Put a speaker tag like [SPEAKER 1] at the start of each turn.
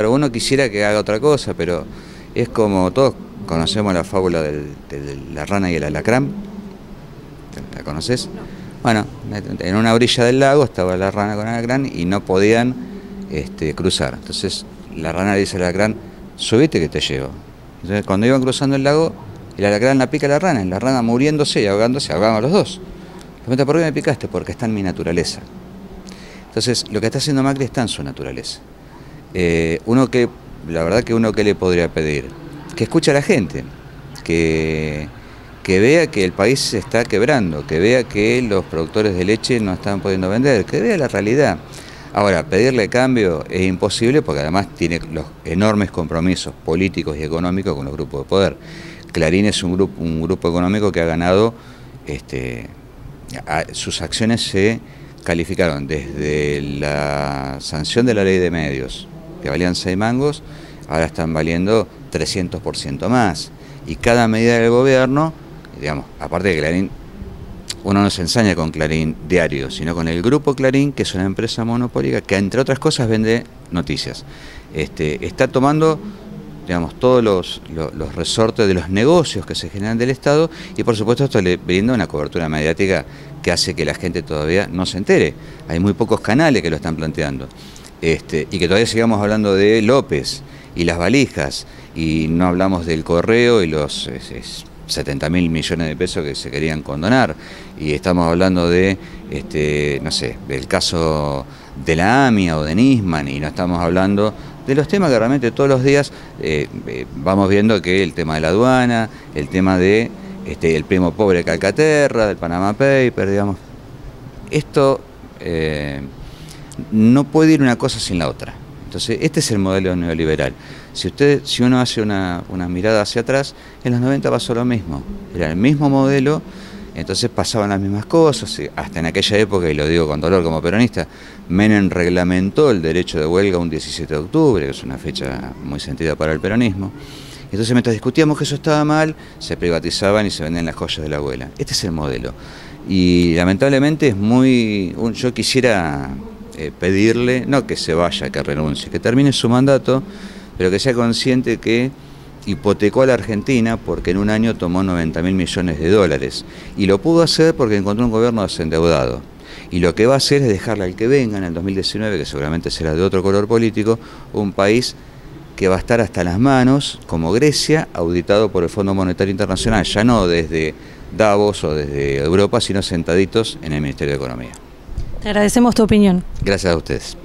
[SPEAKER 1] Pero uno quisiera que haga otra cosa, pero es como todos conocemos la fábula de la rana y el alacrán. ¿La conoces? Bueno, en una orilla del lago estaba la rana con el alacrán y no podían este, cruzar. Entonces la rana le dice al alacrán, subite que te llevo. Entonces cuando iban cruzando el lago, el alacrán la pica a la rana, y la rana muriéndose y ahogándose, ahogaban a los dos. Le pregunta, ¿por qué me picaste? Porque está en mi naturaleza. Entonces, lo que está haciendo Macri está en su naturaleza. Eh, uno que, la verdad que uno que le podría pedir, que escuche a la gente, que, que vea que el país se está quebrando, que vea que los productores de leche no están pudiendo vender, que vea la realidad. Ahora, pedirle cambio es imposible porque además tiene los enormes compromisos políticos y económicos con los grupos de poder. Clarín es un grupo, un grupo económico que ha ganado, este, sus acciones se calificaron desde la sanción de la ley de medios, que valían 6 mangos, ahora están valiendo 300% más. Y cada medida del gobierno, digamos, aparte de Clarín, uno no se ensaña con Clarín diario, sino con el grupo Clarín, que es una empresa monopólica que entre otras cosas vende noticias. Este, está tomando digamos, todos los, los, resortes de los negocios que se generan del Estado y por supuesto esto le brinda una cobertura mediática que hace que la gente todavía no se entere. Hay muy pocos canales que lo están planteando. Este, y que todavía sigamos hablando de López y las valijas y no hablamos del correo y los 70 mil millones de pesos que se querían condonar y estamos hablando de, este, no sé, del caso de la AMIA o de Nisman y no estamos hablando de los temas que realmente todos los días eh, eh, vamos viendo que el tema de la aduana, el tema de este, el primo pobre Calcaterra, del Panama Paper, digamos. Esto eh, no puede ir una cosa sin la otra. Entonces, este es el modelo neoliberal. Si usted, si uno hace una, una mirada hacia atrás, en los 90 pasó lo mismo. Era el mismo modelo entonces pasaban las mismas cosas, hasta en aquella época, y lo digo con dolor como peronista, Menem reglamentó el derecho de huelga un 17 de octubre, que es una fecha muy sentida para el peronismo. Entonces mientras discutíamos que eso estaba mal, se privatizaban y se vendían las joyas de la abuela. Este es el modelo. Y lamentablemente es muy... Yo quisiera eh, pedirle, no que se vaya, que renuncie, que termine su mandato, pero que sea consciente que hipotecó a la Argentina porque en un año tomó 90 mil millones de dólares y lo pudo hacer porque encontró un gobierno desendeudado. Y lo que va a hacer es dejarle al que venga en el 2019, que seguramente será de otro color político, un país que va a estar hasta las manos, como Grecia, auditado por el Fondo Monetario Internacional, ya no desde Davos o desde Europa, sino sentaditos en el Ministerio de Economía.
[SPEAKER 2] Te agradecemos tu opinión.
[SPEAKER 1] Gracias a ustedes.